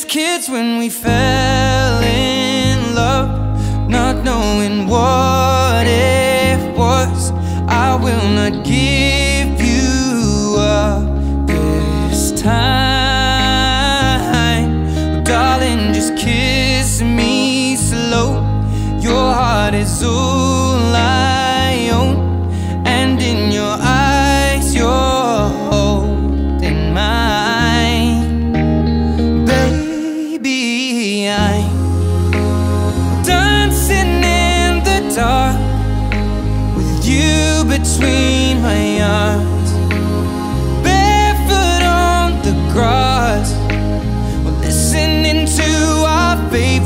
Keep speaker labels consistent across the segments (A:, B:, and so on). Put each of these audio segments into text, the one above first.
A: Just kids when we fell in love, not knowing what it was. I will not give you up this time. Darling, just kiss me slow. Your heart is all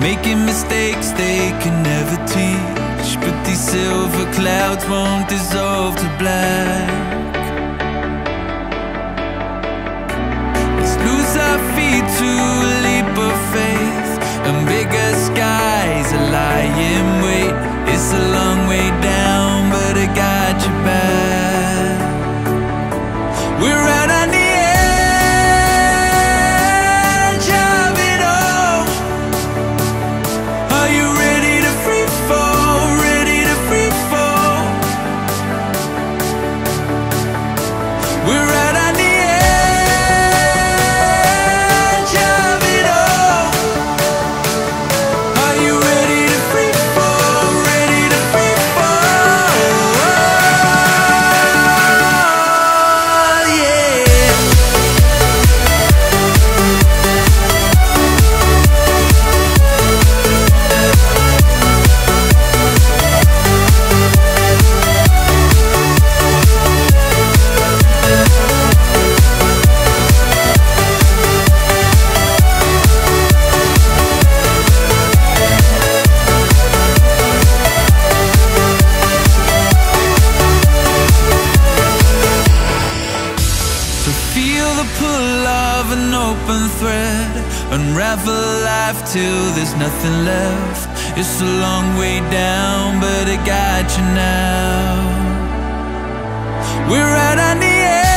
B: making mistakes they can never teach. But these silver clouds won't dissolve to black. Let's lose our feet to We're thread. Unravel life till there's nothing left. It's a long way down, but I got you now. We're right on the edge.